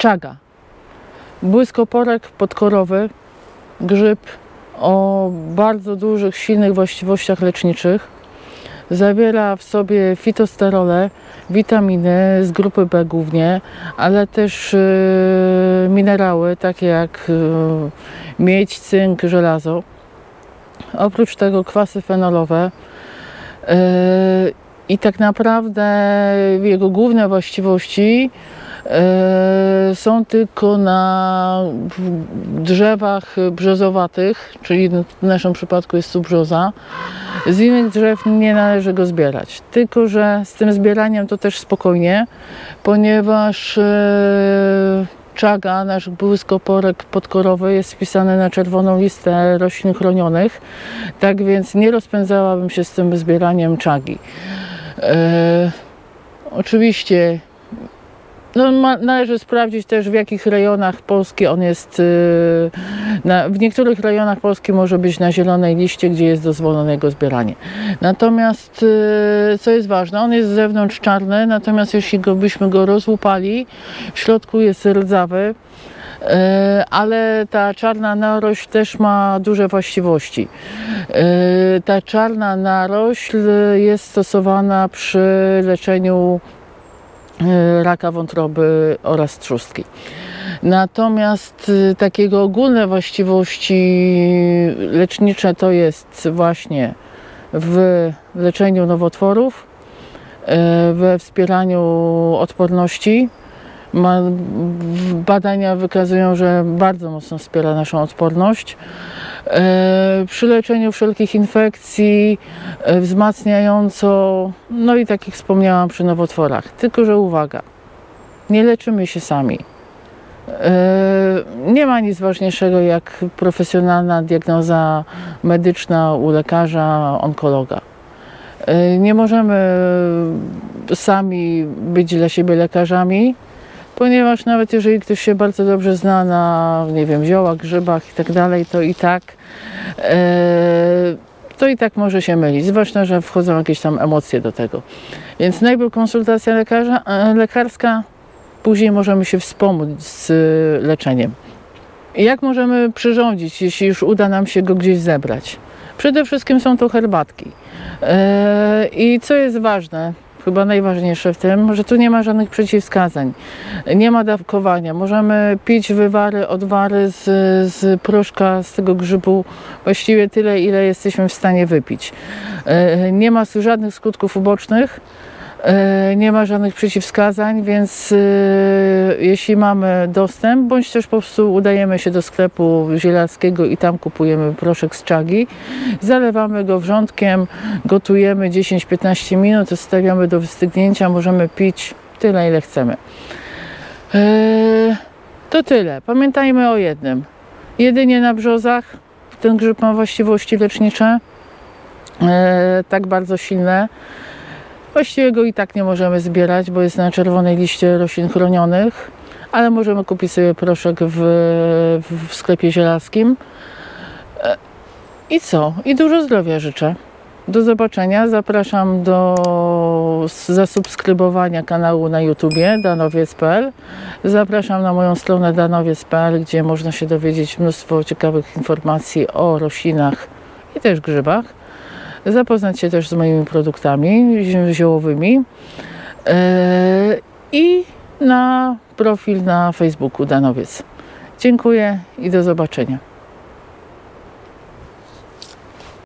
Czaga. Błyskoporek podkorowy, grzyb o bardzo dużych, silnych właściwościach leczniczych. Zawiera w sobie fitosterole, witaminy z grupy B głównie, ale też yy, minerały takie jak yy, miedź, cynk, żelazo. Oprócz tego kwasy fenolowe. Yy, I tak naprawdę jego główne właściwości są tylko na drzewach brzozowatych, czyli w naszym przypadku jest tu brzoza. Z innych drzew nie należy go zbierać. Tylko, że z tym zbieraniem to też spokojnie, ponieważ e, czaga, nasz błyskoporek podkorowy jest wpisany na czerwoną listę roślin chronionych, tak więc nie rozpędzałabym się z tym zbieraniem czagi. E, oczywiście no, ma, należy sprawdzić też w jakich rejonach Polski on jest. Yy, na, w niektórych rejonach Polski może być na zielonej liście, gdzie jest dozwolone jego zbieranie. Natomiast yy, co jest ważne, on jest z zewnątrz czarny, natomiast jeśli go, byśmy go rozłupali, w środku jest rdzawy. Yy, ale ta czarna narośl też ma duże właściwości. Yy, ta czarna narośl jest stosowana przy leczeniu raka wątroby oraz trzustki. Natomiast y, takiego ogólne właściwości lecznicze to jest właśnie w leczeniu nowotworów, e, we wspieraniu odporności, badania wykazują, że bardzo mocno wspiera naszą odporność. E, przy leczeniu wszelkich infekcji, e, wzmacniająco, no i tak jak wspomniałam przy nowotworach. Tylko, że uwaga, nie leczymy się sami. E, nie ma nic ważniejszego jak profesjonalna diagnoza medyczna u lekarza, onkologa. Nie możemy sami być dla siebie lekarzami, ponieważ nawet jeżeli ktoś się bardzo dobrze zna na, nie wiem, ziołach, grzybach i tak dalej, to i tak e, to i tak może się mylić, zwłaszcza, że wchodzą jakieś tam emocje do tego. Więc najpierw konsultacja lekarza, e, lekarska, później możemy się wspomóc z leczeniem. Jak możemy przyrządzić, jeśli już uda nam się go gdzieś zebrać? Przede wszystkim są to herbatki. E, I co jest ważne, chyba najważniejsze w tym, że tu nie ma żadnych przeciwwskazań, nie ma dawkowania. Możemy pić wywary, odwary z, z proszka, z tego grzybu właściwie tyle, ile jesteśmy w stanie wypić. E, nie ma żadnych skutków ubocznych. E, nie ma żadnych przeciwwskazań, więc e, jeśli mamy dostęp, bądź też po prostu udajemy się do sklepu zielarskiego i tam kupujemy proszek z czagi, zalewamy go wrzątkiem, gotujemy 10-15 minut, zostawiamy do wystygnięcia, możemy pić tyle, ile chcemy. E, to tyle. Pamiętajmy o jednym. Jedynie na brzozach ten grzyb ma właściwości lecznicze, tak bardzo silne, Właściwie go i tak nie możemy zbierać, bo jest na czerwonej liście roślin chronionych, ale możemy kupić sobie proszek w, w sklepie zielarskim. E, I co? I dużo zdrowia życzę. Do zobaczenia. Zapraszam do zasubskrybowania kanału na YouTubie danowiec.pl. Zapraszam na moją stronę danowiec.pl, gdzie można się dowiedzieć mnóstwo ciekawych informacji o roślinach i też grzybach zapoznać się też z moimi produktami ziołowymi e, i na profil na Facebooku Danowiec. Dziękuję i do zobaczenia.